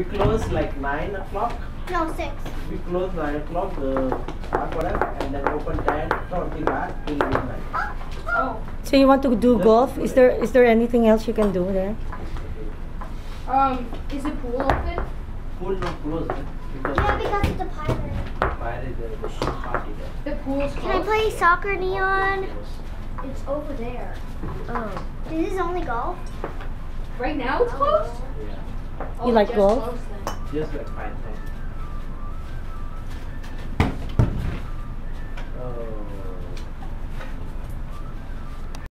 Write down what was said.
We close like 9 o'clock. No, six. We close 9 o'clock, uh, park whatever, and then open 10 till back till midnight. Oh. So you want to do golf? Is there is there anything else you can do there? Um, is the pool open? Pool not closed. eh? Because Yeah, because it's a pirate. fire is there, the party there. The pool's Can I play soccer, Neon? It's over there. Oh. This is only golf? Right now it's closed? Yeah. Oh, You like just golf? Just like 5